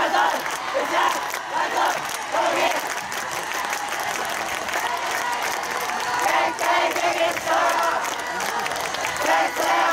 Let's go!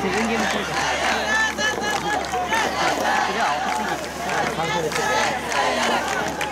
セブゲーム中です。それは私に参考ですよ。